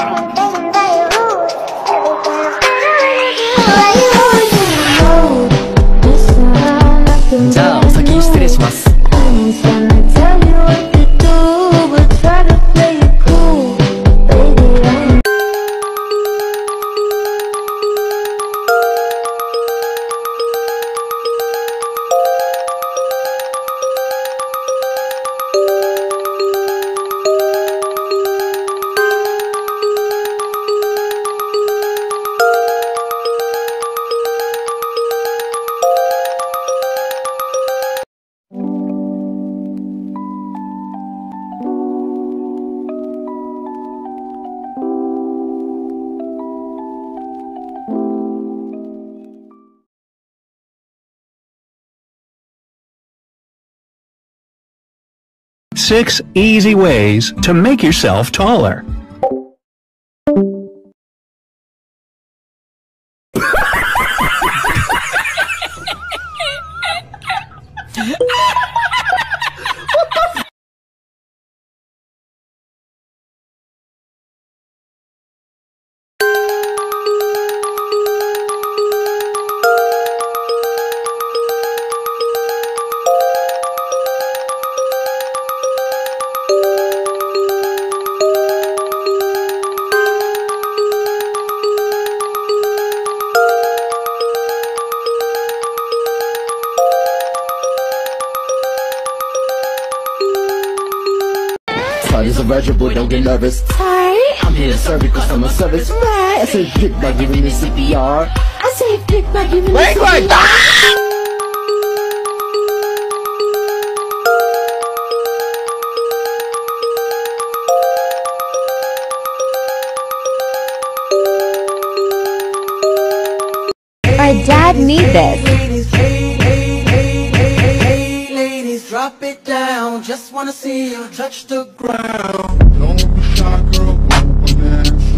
I'm Six easy ways to make yourself taller. It's a Roger boy, don't get nervous. I'm here to serve you customer service. Right, I say pick by giving me CPR. I say pick by giving me CPR. Our dad need this. Down. Just wanna see you touch the ground. Don't be shy, girl, go bonanza.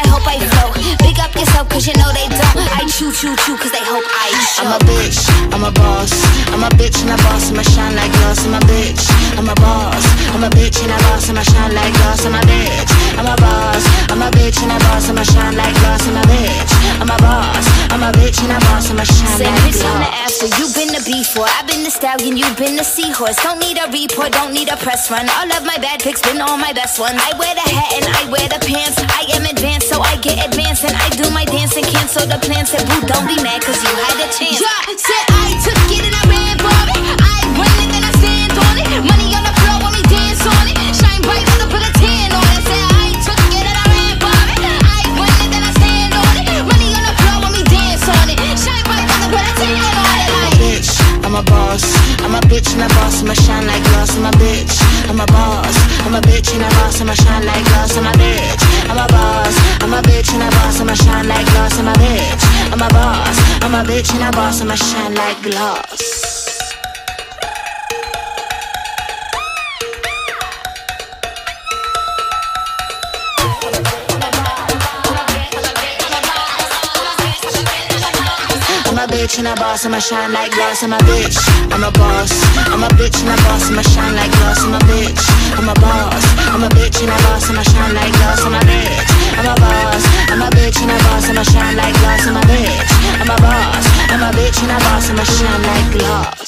I hope I float. Big up yourself cause you know they don't. I chew, chew, chew cause they hope I show. I'm a bitch, I'm a boss. I'm a bitch and a boss, I'ma shine like glass. I'm a bitch, I'm a boss. I'm a bitch and a boss, I'ma shine like glass. I'm a bitch, I'm a boss. I'm a bitch and a boss, I'ma shine like glass. I'm a bitch, I'm a boss. I'm a bitch and a boss, I'ma shine Say bitch, I'm the glass. after. You been the before. I've been the stallion. You've been the seahorse. Don't need a report. Don't need a press run. All of my bad pics been all my best ones. I wear the hat and I wear the pants. I am advanced, so I get advanced and I do my dance and cancel the plans. Said boo, don't be mad cause you had a chance. Yeah, said I took shine like glass. I'm a bitch, I'm a boss. I'm a bitch and a boss, I'ma shine like glass. I'm a bitch, I'm a boss. I'm a bitch and a boss, I'ma shine like glass. I'm a bitch, I'm a boss. I'm a bitch and a boss, I'ma shine like glass. Bitch and a boss, I'ma shine like glass. I'm a bitch, I'm a boss. I'm a bitch and a boss, I'ma shine like glass. I'm a bitch, I'm a boss. I'm a bitch and a boss, I'ma shine like glass. I'm a bitch, I'm a boss. I'm a bitch and a boss, I'ma shine like glass. I'm a bitch, I'm a boss. I'm a bitch and a boss, I'ma shine like glass.